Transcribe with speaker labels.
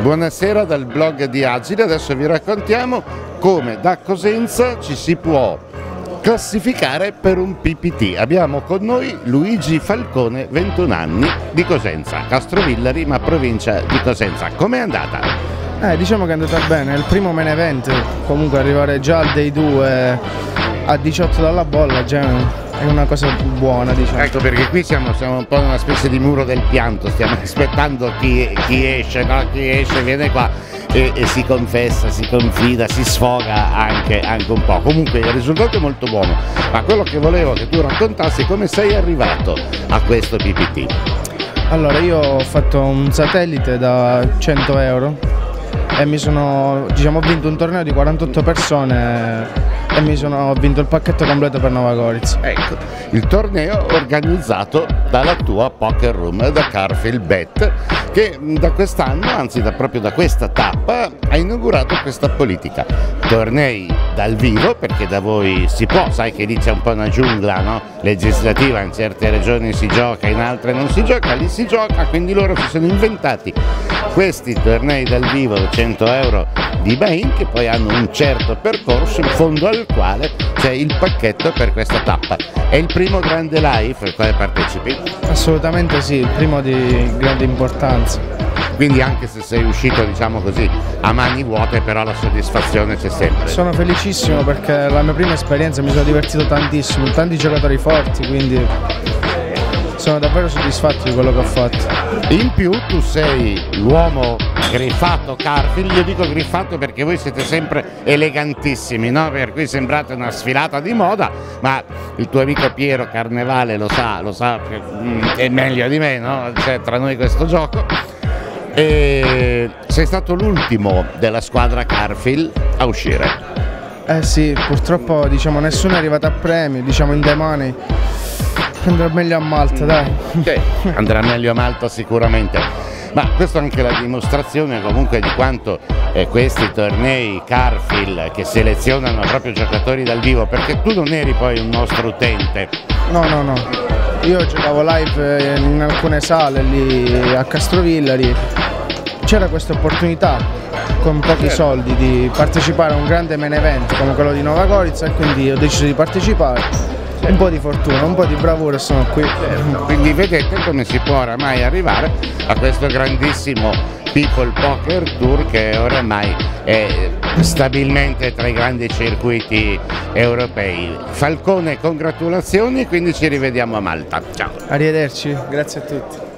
Speaker 1: Buonasera dal blog di Agile, adesso vi raccontiamo come da Cosenza ci si può classificare per un PPT. Abbiamo con noi Luigi Falcone, 21 anni, di Cosenza, Castrovillari, ma provincia di Cosenza. Com'è andata?
Speaker 2: Eh, diciamo che è andata bene, il primo main event, comunque arrivare già al day 2 a 18 dalla bolla già è una cosa buona diciamo.
Speaker 1: Ecco perché qui siamo, siamo un po' in una specie di muro del pianto, stiamo aspettando chi, chi esce, no? chi esce viene qua e, e, si confessa, si confida, si sfoga anche, anche, un po'. Comunque il risultato è molto buono, ma quello che volevo che tu raccontassi è come sei arrivato a questo PPT.
Speaker 2: Allora io ho fatto un satellite da 100 euro e mi sono, diciamo, ho vinto un torneo di 48 persone e mi sono vinto il pacchetto completo per Nova Gorizia.
Speaker 1: Ecco, il torneo organizzato dalla tua Poker Room, da Carfield Bet, che da quest'anno, anzi da, proprio da questa tappa, ha inaugurato questa politica. Tornei dal vivo, perché da voi si può, sai che lì c'è un po' una giungla no? legislativa, in certe regioni si gioca, in altre non si gioca, lì si gioca, quindi loro si sono inventati questi tornei dal vivo da 100 euro di Bain che poi hanno un certo percorso in fondo al quale c'è il pacchetto per questa tappa. È il primo grande live al quale partecipi?
Speaker 2: Assolutamente sì, il primo di grande importanza.
Speaker 1: Quindi anche se sei uscito diciamo così a mani vuote però la soddisfazione c'è sempre.
Speaker 2: Sono felicissimo perché la mia prima esperienza mi sono divertito tantissimo, tanti giocatori forti, quindi sono davvero soddisfatto di quello che ho fatto.
Speaker 1: In più tu sei l'uomo griffato Carfield, io dico griffato perché voi siete sempre elegantissimi, no? per cui sembrate una sfilata di moda, ma il tuo amico Piero Carnevale lo sa, lo sa, mm, è meglio di me, no? c'è tra noi questo gioco. E sei stato l'ultimo della squadra Carfield a uscire.
Speaker 2: Eh sì, purtroppo diciamo, nessuno è arrivato a premio, diciamo in The Money Andrà meglio a Malta, dai.
Speaker 1: Sì, andrà meglio a Malta sicuramente. Ma questa è anche la dimostrazione comunque di quanto eh, questi tornei Carfield che selezionano proprio giocatori dal vivo, perché tu non eri poi un nostro utente.
Speaker 2: No, no, no. Io giocavo live in alcune sale lì a Castrovillari. C'era questa opportunità con pochi certo. soldi di partecipare a un grande main event come quello di Nova Gorizia e quindi ho deciso di partecipare un po' di fortuna, un po' di bravura sono qui.
Speaker 1: Quindi vedete come si può oramai arrivare a questo grandissimo People Poker Tour che oramai è stabilmente tra i grandi circuiti europei. Falcone, congratulazioni, quindi ci rivediamo a Malta. Ciao.
Speaker 2: Arrivederci, grazie a tutti.